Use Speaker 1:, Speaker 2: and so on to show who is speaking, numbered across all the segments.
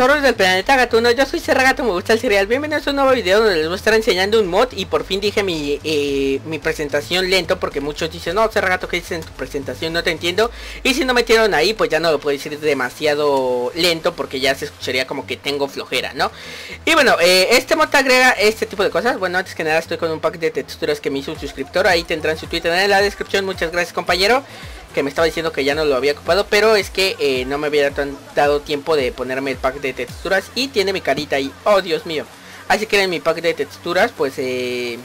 Speaker 1: Tesoros del planeta gatuno, yo soy Serragato, me gusta el cereal. Bienvenidos a un nuevo video donde les voy a estar enseñando un mod Y por fin dije mi, eh, mi presentación lento porque muchos dicen No Serragato, que dices en tu presentación? No te entiendo Y si no metieron ahí, pues ya no lo puedo decir demasiado lento porque ya se escucharía como que tengo flojera, ¿no? Y bueno, eh, este mod agrega este tipo de cosas. Bueno, antes que nada estoy con un pack de texturas que me hizo un suscriptor. Ahí tendrán su Twitter en la descripción, muchas gracias compañero que me estaba diciendo que ya no lo había ocupado, pero es que eh, no me había dado tiempo de ponerme el pack de texturas y tiene mi carita ahí. Oh, Dios mío. Así que en mi pack de texturas, pues eh,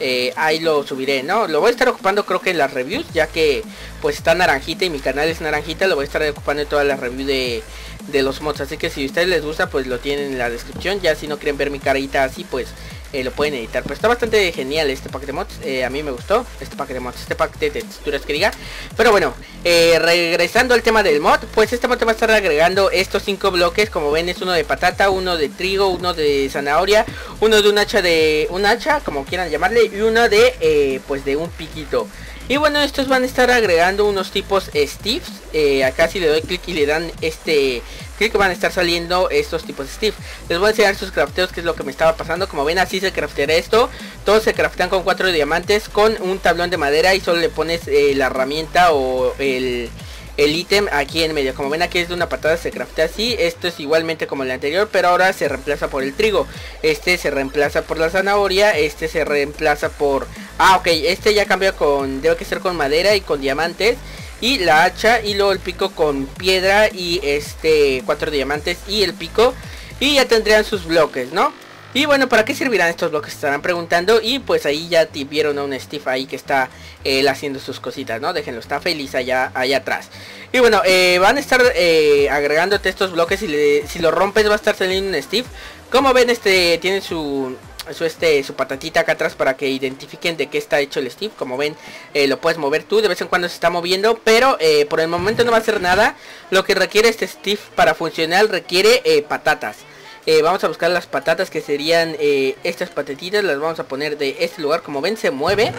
Speaker 1: eh, ahí lo subiré, ¿no? Lo voy a estar ocupando creo que en las reviews, ya que pues está naranjita y mi canal es naranjita, lo voy a estar ocupando en todas las reviews de, de los mods. Así que si a ustedes les gusta, pues lo tienen en la descripción. Ya si no quieren ver mi carita así, pues eh, lo pueden editar. Pero está bastante genial este pack de mods. Eh, a mí me gustó este pack de mods, este pack de texturas que diga. Pero bueno, eh, regresando al tema del mod, pues este mod va a estar agregando estos cinco bloques. Como ven es uno de patata, uno de trigo, uno de zanahoria, uno de un hacha de un hacha, como quieran llamarle, y uno de pues de un piquito. Y bueno, estos van a estar agregando unos tipos Steves. acá si le doy clic y le dan este que van a estar saliendo estos tipos de Steve. Les voy a enseñar sus crafteos, que es lo que me estaba pasando. Como ven, así se crafteará esto. Todos se craftean con cuatro diamantes, con un tablón de madera y solo le pones eh, la herramienta o el el ítem aquí en medio como ven aquí es de una patada se craftea así esto es igualmente como el anterior pero ahora se reemplaza por el trigo este se reemplaza por la zanahoria este se reemplaza por ah ok este ya cambia con debe que ser con madera y con diamantes y la hacha y luego el pico con piedra y este cuatro diamantes y el pico y ya tendrían sus bloques, ¿no? Y bueno, ¿para qué servirán estos bloques? Estarán preguntando y pues ahí ya vieron a un Steve ahí que está él haciendo sus cositas, ¿no? Déjenlo, está feliz allá, allá atrás. Y bueno, eh, van a estar eh, agregándote estos bloques y si lo rompes va a estar saliendo un Steve. Como ven, este tiene su su este su patatita acá atrás para que identifiquen de qué está hecho el Steve. Como ven eh, lo puedes mover tú de vez en cuando se está moviendo pero eh, por el momento no va a hacer nada. Lo que requiere este Steve para funcionar requiere eh, patatas. Vamos a buscar las patatas que serían estas patatitas las vamos a poner de este lugar. Como ven se mueve.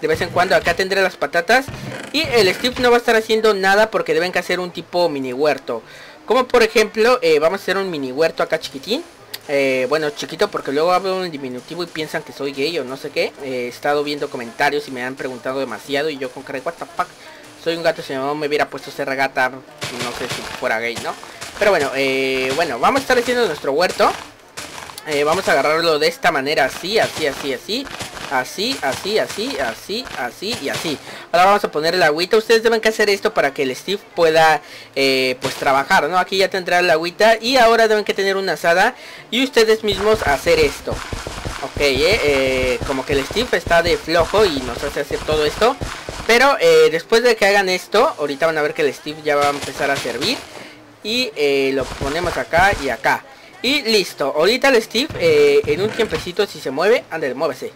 Speaker 1: De vez en cuando acá tendré las patatas. Y el Steve no va a estar haciendo nada porque deben que hacer un tipo mini huerto. Como por ejemplo vamos a hacer un mini huerto acá chiquitín eh, bueno, chiquito porque luego hablo un diminutivo y piensan que soy gay o no sé qué. Eh, he estado viendo comentarios y me han preguntado demasiado y yo con cara de what. Soy un gato, si no me hubiera puesto ser regata, no sé si fuera gay, ¿no? Pero bueno, eh, bueno, vamos a estar haciendo nuestro huerto. vamos a agarrarlo de esta manera, así, así, así, así. Así, así, así, así, así y así. Ahora vamos a poner el agüita. Ustedes deben que hacer esto para que el Steve pueda eh, pues trabajar, ¿no? Aquí ya tendrá el agüita y ahora deben que tener una asada y ustedes mismos hacer esto. Ok, eh, eh, como que el Steve está de flojo y nos hace hacer todo esto. Pero después de que hagan esto, ahorita van a ver que el Steve ya va a empezar a servir. Y lo ponemos acá y acá. Y listo, ahorita el Steve en un tiempecito si se mueve, ande, muévese.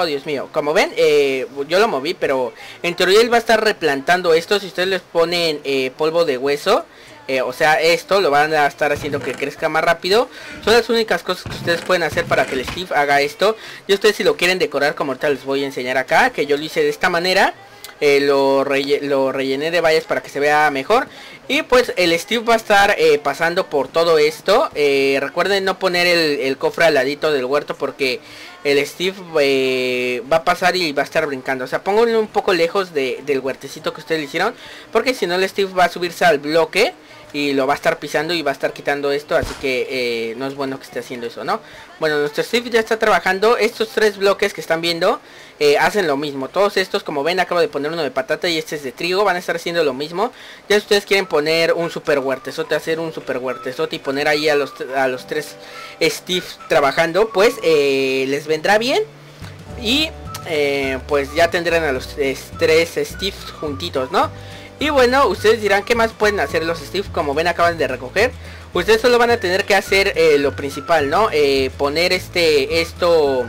Speaker 1: Oh, Dios mío. Como ven, eh, yo lo moví, pero en teoría él va a estar replantando esto. Si ustedes les ponen eh, polvo de hueso, eh, o sea, esto lo van a estar haciendo que crezca más rápido. Son las únicas cosas que ustedes pueden hacer para que el Steve haga esto. Y ustedes si lo quieren decorar como ahorita les voy a enseñar acá, que yo lo hice de esta manera. lo, rellené de vallas para que se vea mejor y pues el Steve va a estar pasando por todo esto recuerden no poner el, cofre al ladito del huerto porque el Steve eh, va a pasar y va a estar brincando. O sea, pónganlo un poco lejos del huertecito que ustedes le hicieron. Porque si no el Steve va a subirse al bloque y lo va a estar pisando y va a estar quitando esto así que eh, no es bueno que esté haciendo eso no bueno nuestro Steve ya está trabajando estos tres bloques que están viendo eh, hacen lo mismo. Todos estos como ven acabo de poner uno de patata y este es de trigo van a estar haciendo lo mismo. Ya si ustedes quieren poner un super huertezote hacer un super huertezote y poner ahí a los a los tres Steve trabajando pues eh, les vendrá bien. Y pues ya tendrán a los tres Steve juntitos no y bueno, ustedes dirán qué más pueden hacer los Steve como ven acaban de recoger. Ustedes solo van a tener que hacer eh, lo principal, ¿no? Eh, poner este, esto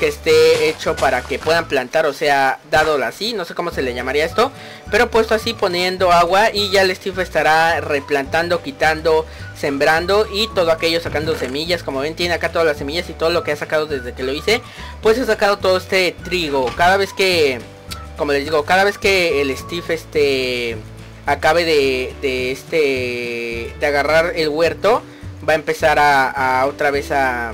Speaker 1: que esté hecho para que puedan plantar, o sea, dado así, no sé cómo se le llamaría esto, pero puesto así poniendo agua y ya el Steve estará replantando, quitando, sembrando y todo aquello sacando semillas, como ven tiene acá todas las semillas y todo lo que ha sacado desde que lo hice, pues he sacado todo este trigo, cada vez que como les digo, cada vez que el Steve este acabe de, de este de agarrar el huerto va a empezar a, otra vez a,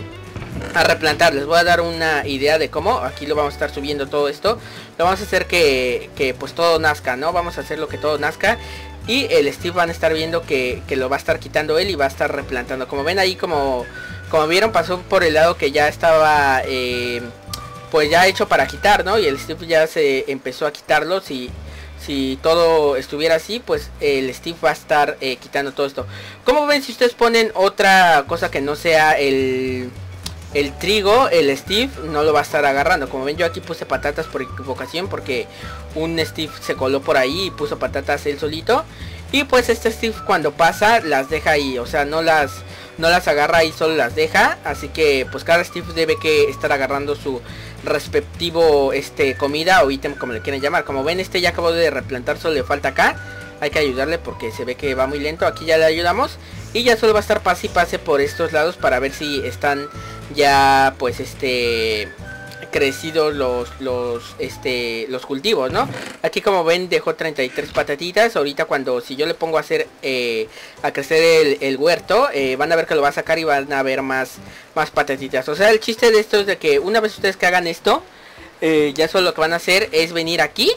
Speaker 1: a replantar. Les voy a dar una idea de cómo. Aquí lo vamos a estar subiendo todo esto. Lo vamos a hacer que, que pues todo nazca no vamos a hacer lo que todo nazca. Y el Steve van a estar viendo que, que, lo va a estar quitando él y va a estar replantando. Como ven ahí como como vieron pasó por el lado que ya estaba eh, pues ya hecho para quitar no y el Steve ya se empezó a quitarlo. Si si todo estuviera así, pues el Steve va a estar eh, quitando todo esto. Como ven si ustedes ponen otra cosa que no sea el, el trigo, el Steve no lo va a estar agarrando. Como ven yo aquí puse patatas por equivocación porque un Steve se coló por ahí y puso patatas él solito. Y pues este Steve cuando pasa las deja ahí, o sea, no las no las agarra y solo las deja. Así que pues cada Steve debe que estar agarrando su respectivo este comida o ítem como le quieren llamar. Como ven este ya acabó de replantar, solo le falta acá. Hay que ayudarle porque se ve que va muy lento. Aquí ya le ayudamos. Y ya solo va a estar pase y pase por estos lados para ver si están ya pues este crecidos los, los, este, los cultivos, ¿no? Aquí como ven dejó 33 patatitas. Ahorita cuando si yo le pongo a hacer eh, a crecer el, huerto, eh, van a ver que lo va a sacar y van a ver más, más patatitas. O sea, el chiste de esto es de que una vez ustedes que hagan esto, eh, ya solo lo que van a hacer es venir aquí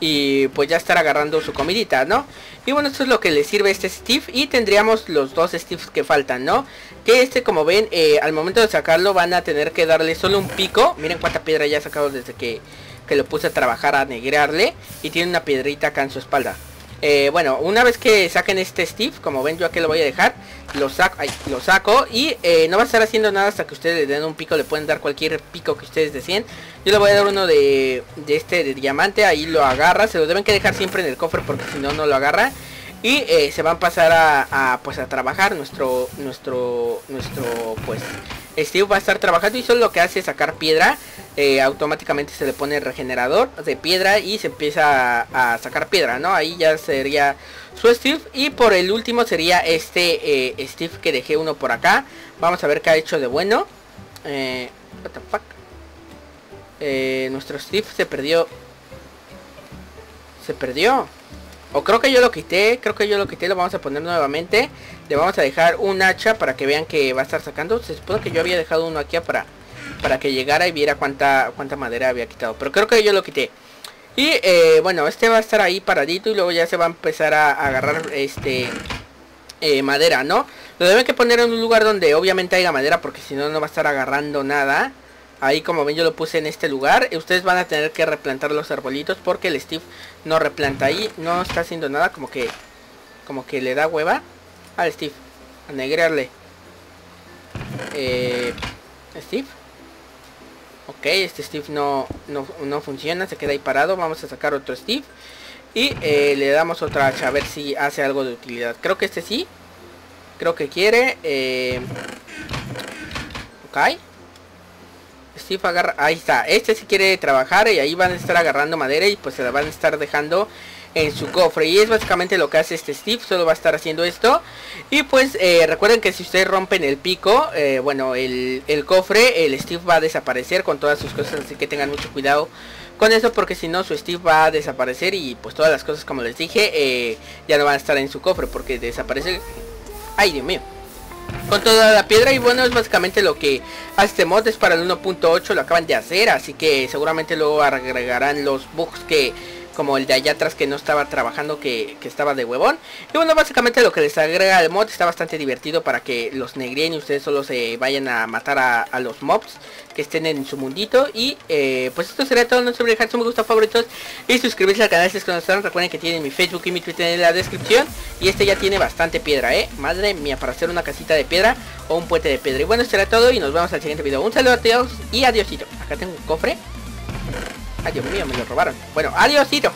Speaker 1: y pues ya estar agarrando su comidita, ¿no? Y bueno, esto es lo que le sirve a este Steve y tendríamos los dos Steves que faltan, ¿no? Que este, como ven, eh, al momento de sacarlo van a tener que darle solo un pico. Miren cuánta piedra ya ha sacado desde que, que lo puse a trabajar a negrearle y tiene una piedrita acá en su espalda. Eh, bueno, una vez que saquen este Steve, como ven yo aquí lo voy a dejar, lo saco, lo saco y eh, no va a estar haciendo nada hasta que ustedes le den un pico, le pueden dar cualquier pico que ustedes deseen. Yo le voy a dar uno de, de este de diamante, ahí lo agarra, se lo deben que dejar siempre en el cofre porque si no, no lo agarra. Y eh, se van a pasar a, pues a trabajar nuestro, nuestro, nuestro, pues Steve va a estar trabajando y solo lo que hace es sacar piedra. Eh, automáticamente se le pone el regenerador de piedra y se empieza a, sacar piedra, ¿no? Ahí ya sería su Steve. Y por el último sería este eh, Steve que dejé uno por acá. Vamos a ver qué ha hecho de bueno. Eh, what the fuck? nuestro Steve se perdió. Se perdió. O creo que yo lo quité, creo que yo lo quité, lo vamos a poner nuevamente. Le vamos a dejar un hacha para que vean que va a estar sacando. Se supone que yo había dejado uno aquí para, para que llegara y viera cuánta, cuánta madera había quitado. Pero creo que yo lo quité. Y eh, bueno, este va a estar ahí paradito y luego ya se va a empezar a, agarrar este eh, madera, ¿no? Lo deben que poner en un lugar donde obviamente haya madera porque si no, no va a estar agarrando nada. Ahí como ven yo lo puse en este lugar. Ustedes van a tener que replantar los arbolitos porque el Steve no replanta ahí. No está haciendo nada como que como que le da hueva al Steve. A negrearle. Eh, Steve. Ok, este Steve no, no, funciona. Se queda ahí parado. Vamos a sacar otro Steve. Y eh, le damos otra hacha a ver si hace algo de utilidad. Creo que este sí. Creo que quiere. Eh, ok. Steve agarra, ahí está, este si quiere trabajar y ahí van a estar agarrando madera y pues se la van a estar dejando en su cofre. Y es básicamente lo que hace este Steve, solo va a estar haciendo esto. Y pues eh, recuerden que si ustedes rompen el pico, eh, bueno el, cofre, el Steve va a desaparecer con todas sus cosas, así que tengan mucho cuidado con eso porque si no su Steve va a desaparecer y pues todas las cosas como les dije eh, ya no van a estar en su cofre porque desaparece, ay Dios mío con toda la piedra y bueno es básicamente lo que hace este mod es para el 1.8 lo acaban de hacer así que seguramente luego agregarán los bugs que como el de allá atrás que no estaba trabajando que, estaba de huevón. Y bueno básicamente lo que les agrega el mod está bastante divertido para que los negrien y ustedes solo se vayan a matar a, los mobs que estén en su mundito. Y eh, pues esto sería todo. No se olviden dejar su me gusta favoritos y suscribirse al canal si es que no están. Recuerden que tienen mi facebook y mi twitter en la descripción. Y este ya tiene bastante piedra eh madre mía para hacer una casita de piedra o un puente de piedra. Y bueno será todo y nos vemos al siguiente video. Un saludo a todos y adiósito. Acá tengo un cofre Ay, Dios mío, me lo robaron. Bueno, adiósito.